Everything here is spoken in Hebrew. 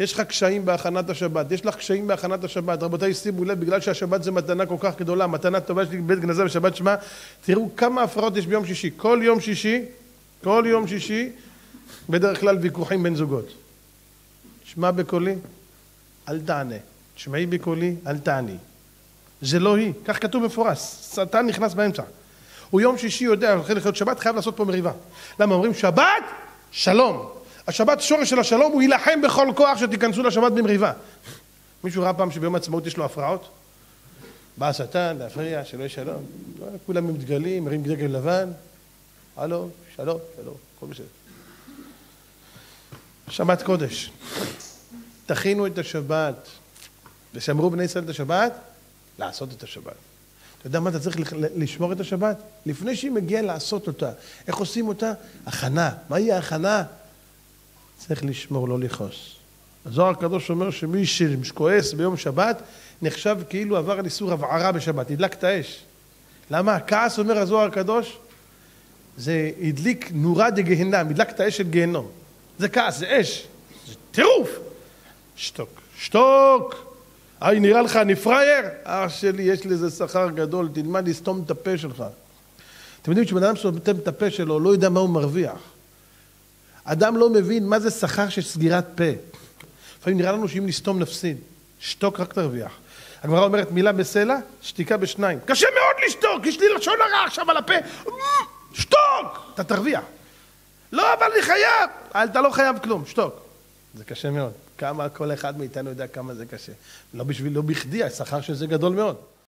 יש לך קשיים בהכנת השבת, יש לך קשיים בהכנת השבת, רבותיי שימו לב, בגלל שהשבת זה מתנה כל כך גדולה, מתנה טובה שלי בית גנזה בשבת שמע, תראו כמה הפרעות יש ביום שישי, כל יום שישי, כל יום שישי, בדרך כלל ויכוחים בין זוגות. שמע בקולי, אל תענה, תשמעי בקולי, אל תעני. זה לא היא, כך כתוב מפורש, שטן נכנס באמצע. הוא יום שישי יודע, הולך לחיות שבת, חייב לעשות פה מריבה. למה אומרים שבת, שלום. השבת, שורש של השלום, הוא יילחם בכל כוח שתיכנסו לשבת במריבה. מישהו ראה פעם שביום העצמאות יש לו הפרעות? בא השטן להפריע, שלא יהיה שלום. כולם עם דגלים, מרים דגל לבן. הלו, שלום, שלום, הכל בסדר. שבת קודש. תכינו את השבת. ושמרו בני ישראל את השבת, לעשות את השבת. אתה יודע מה אתה צריך לשמור את השבת? לפני שהיא מגיעה לעשות אותה. איך עושים אותה? הכנה. מהי ההכנה? צריך לשמור, לא לכעוס. הזוהר הקדוש אומר שמי שכועס ביום שבת, נחשב כאילו עבר על איסור הבערה בשבת, הדלק את האש. למה? הכעס, אומר הזוהר הקדוש, זה הדליק נורה דגהנם, הדלק את האש של גיהנום. זה כעס, זה אש, זה טירוף. שתוק, שתוק. היי, נראה לך אני פראייר? אח שלי, יש לזה שכר גדול, תלמד לסתום את הפה שלך. אתם יודעים, כשבן אדם סותם את הפה שלו, לא יודע מה הוא מרוויח. אדם לא מבין מה זה שכר של סגירת פה. לפעמים נראה לנו שאם נסתום נפסיד. שתוק רק תרוויח. הגמרא אומרת מילה בסלע, שתיקה בשניים. קשה מאוד לשתוק, יש לי לשון הרע עכשיו על הפה. שתוק! אתה תרוויח. לא, אבל אני חייב. אתה לא חייב כלום, שתוק. זה קשה מאוד. כמה כל אחד מאיתנו יודע כמה זה קשה. לא בשביל, לא בכדי, השכר של זה גדול מאוד.